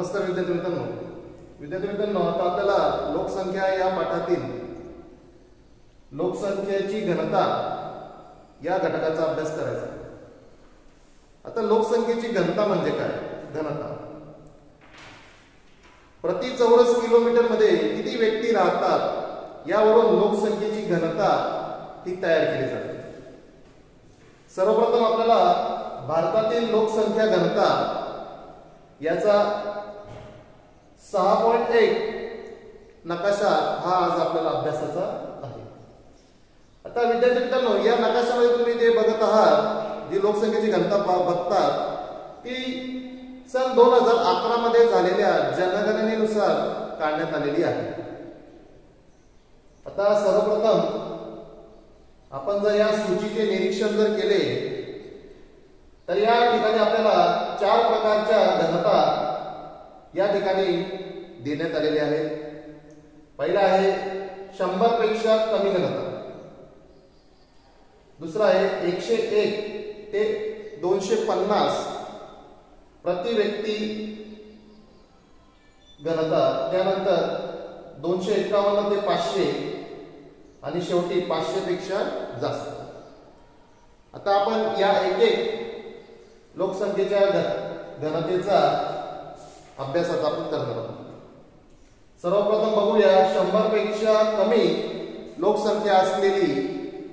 नमस्कार विद्यार्थी मित्रांनो विद्यार्थी मित्रांनो आता आपल्याला लोकसंख्या या पाठातील लोकसंख्येची घनता या घटकाचा अभ्यास करायचा. आता लोकसंख्येची घनता म्हणजे काय? घनता. प्रति चौरस किलोमीटरमध्ये किती व्यक्ती राहतात यावरून लोकसंख्येची घनता ही तयार केली जाते. सर्वप्रथम आपल्याला भारतातील लोकसंख्या घनता याचा सहा पॉईंट एक नकाशा हा आज आपल्याला अभ्यासाचा आहे. आता विद्यार्थी मित्रांनो या नकाशामध्ये तुम्ही जे बघत आहात जी लोकसंख्येची घनता ब- बघतात ती सन दोन हजार अकरा मध्ये झालेल्या जनगणनेनुसार काढण्यात आलेली आहे. आता सर्वप्रथम आपण जर या सूचीचे निरीक्षण जर केले तर या ठिकाणी आपल्याला चार प्रकारच्या घनता या ठिकाणी देण्यात आलेल्या आहेत. पहिला आहे शंभरपेक्षा कमी घनता. दुसरा आहे एकशे एक ते दोनशे पन्नास प्रति व्यक्ती घनता. त्यानंतर दोनशे एकावन्न ते पाचशे आणि शेवटी पाचशे पेक्षा जास्त. आता आपण या एक एक लोकसंख्येच्या घ- घनतेचा अभ्यासाचा आपण करणार आहोत. सर्वप्रथम बघूया शंभरपेक्षा कमी लोकसंख्या असलेली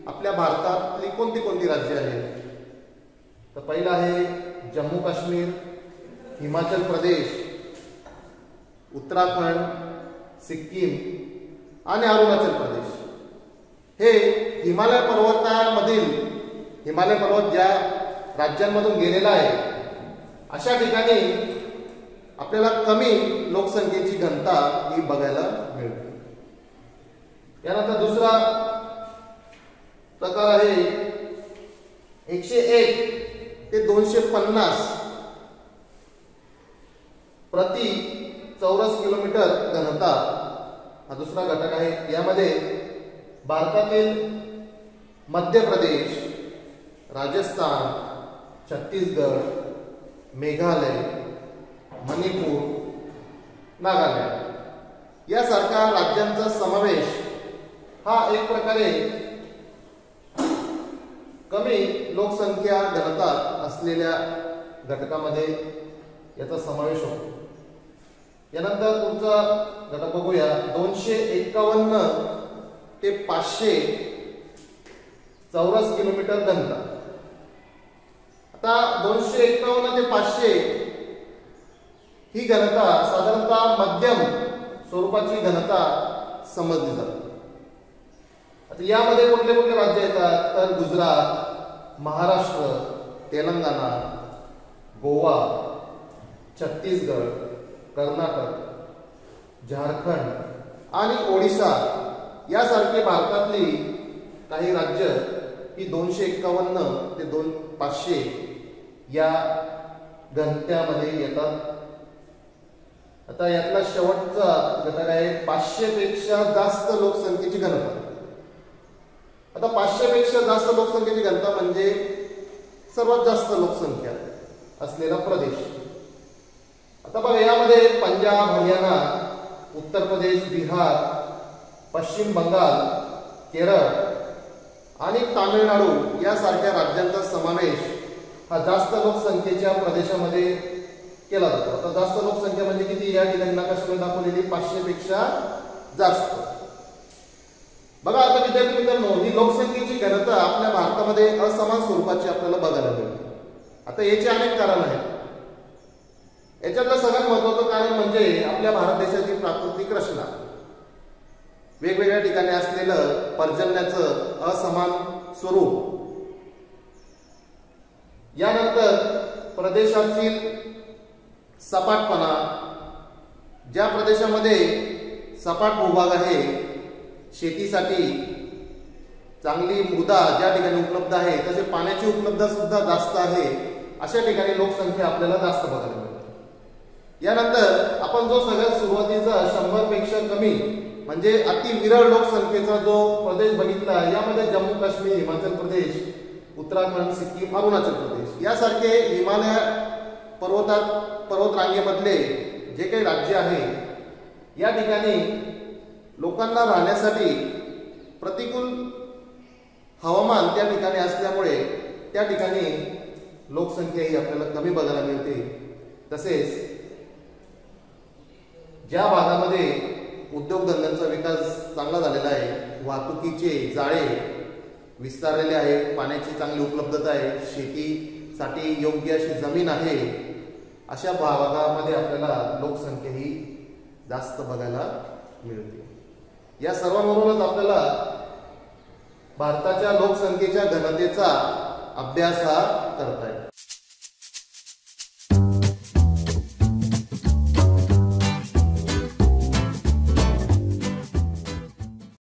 आपल्या भारतातली कोणती कोणती राज्य आहेत? तर पहिलं आहे जम्मू काश्मीर हिमाचल प्रदेश उत्तराखंड सिक्कीम आणि अरुणाचल प्रदेश. हे हिमालय पर्वतामधील हिमालय पर्वत ज्या राज्यांमधून गेलेला आहे. अशा ठिकाणी आपल्याला कमी लोकसंख्येची घनता ही बघायला मिळते. यानंतर दुसरा प्रकार आहे एकशे एक ते दोनशे पन्नास प्रति चौरस किलोमीटर घनता हा दुसरा घटक आहे. यामध्ये भारतातील मध्य प्रदेश राजस्थान छत्तीसगड मेघालय मणिपूर नागालँड यासारख्या राज्यांचा समावेश हा एक प्रकारे कमी लोकसंख्या घनता असलेल्या घटकामध्ये याचा समावेश होतो. यानंतर तुमचा घटक बघूया. दोनशे एकावन्न ते पाचशे चौरस किलोमीटर घनता आता दोनशे एकावन्न ते पाचशे ही घनता साधारणतः मध्यम स्वरूपाची घनता समजली जाते. आता यामध्ये कुठले कुठले राज्य येतात? तर गुजरात महाराष्ट्र तेलंगणा गोवा छत्तीसगड कर्नाटक झारखंड आणि ओडिशा यासारखी भारतातली काही राज्य ही दोनशे एक्कावन्न ते दोन पाचशे या घनत्यामध्ये येतात. आता यातला शेवटचा घटक आहे पाचशे पेक्षा जास्त लोकसंख्येची घनता. आता पाचशे पेक्षा जास्त लोकसंख्येची घनता म्हणजे सर्वात जास्त लोकसंख्या असलेला प्रदेश. आता बघा यामध्ये पंजाब हरियाणा उत्तर प्रदेश बिहार पश्चिम बंगाल केरळ आणि तामिळनाडू यासारख्या राज्यांचा समावेश हा जास्त लोकसंख्येच्या प्रदेशामध्ये केला जातो. आता जास्त लोकसंख्या म्हणजे किती? या ठिकाणी नकाशामध्ये दाखवलेली पाचशे पेक्षा जास्त. बघा आता विद्यार्थी मित्रांनो ही लोकसंख्येची घनता आपल्या भारतामध्ये असमान स्वरूपाची आपल्याला बघायला मिळते. आता याचे अनेक कारण आहेत. याच्यातलं सगळ्यात महत्वाचं कारण म्हणजे आपल्या भारत देशाची प्राकृतिक रचना. वेगवेगळ्या ठिकाणी असलेलं पर्जन्याचं असमान स्वरूप. यानंतर प्रदेशातील सपाटपणा. ज्या प्रदेशामध्ये सपाट भूभाग आहे शेतीसाठी चांगली मृदा ज्या ठिकाणी उपलब्ध आहे तसे पाण्याची उपलब्धता सुद्धा जास्त आहे अशा ठिकाणी लोकसंख्या आपल्याला जास्त बघायला मिळते. यानंतर आपण जो सगळ्यात सुरुवातीचा शंभरपेक्षा कमी म्हणजे अति विरळ लोकसंख्येचा जो प्रदेश बघितला यामध्ये जम्मू काश्मीर हिमाचल प्रदेश उत्तराखंड सिक्कीम अरुणाचल प्रदेश यासारखे हिमालय पर्वतात पर्वत रांगेमधले जे काही राज्य आहे या ठिकाणी लोकांना राहण्यासाठी प्रतिकूल हवामान त्या ठिकाणी असल्यामुळे त्या ठिकाणी लोकसंख्या ही आपल्याला कमी बघायला मिळते. तसेच ज्या भागामध्ये उद्योगधंद्यांचा विकास चांगला झालेला आहे. वाहतुकीचे जाळे विस्तारलेले आहे. पाण्याची चांगली उपलब्धता आहे. शेतीसाठी योग्य अशी जमीन आहे. अशा भागामध्ये आपल्याला लोकसंख्या ही जास्त बघायला मिळते. या सर्वांवरूनच आपल्याला भारताच्या लोकसंख्येच्या घनतेचा अभ्यास हा करता येईल.